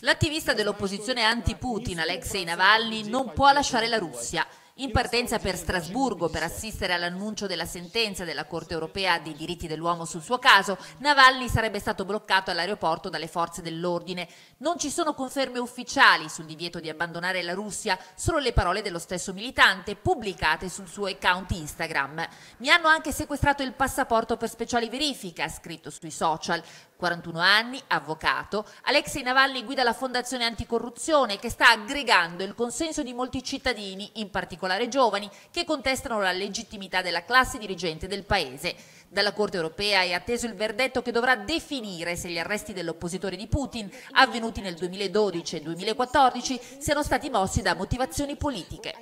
L'attivista dell'opposizione anti-Putin, Alexei Navalny, non può lasciare la Russia. In partenza per Strasburgo per assistere all'annuncio della sentenza della Corte europea dei diritti dell'uomo sul suo caso, Navalny sarebbe stato bloccato all'aeroporto dalle forze dell'ordine. Non ci sono conferme ufficiali sul divieto di abbandonare la Russia, solo le parole dello stesso militante pubblicate sul suo account Instagram. Mi hanno anche sequestrato il passaporto per speciali verifiche, ha scritto sui social. 41 anni, avvocato, Alexei Navalny guida la Fondazione Anticorruzione che sta aggregando il consenso di molti cittadini, in particolare giovani, che contestano la legittimità della classe dirigente del paese. Dalla Corte europea è atteso il verdetto che dovrà definire se gli arresti dell'oppositore di Putin, avvenuti nel 2012 e 2014, siano stati mossi da motivazioni politiche.